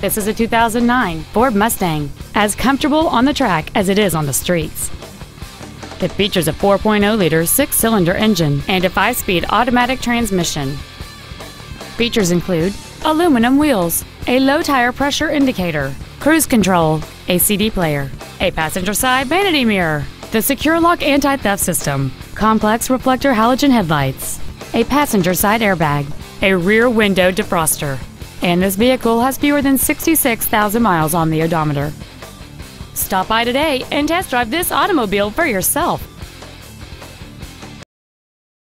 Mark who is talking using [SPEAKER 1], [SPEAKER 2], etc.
[SPEAKER 1] This is a 2009 Ford Mustang, as comfortable on the track as it is on the streets. It features a 4.0-liter six-cylinder engine and a five-speed automatic transmission. Features include aluminum wheels, a low tire pressure indicator, cruise control, a CD player, a passenger side vanity mirror, the secure lock anti-theft system, complex reflector halogen headlights, a passenger side airbag, a rear window defroster, and this vehicle has fewer than 66,000 miles on the odometer. Stop by today and test drive this automobile for yourself.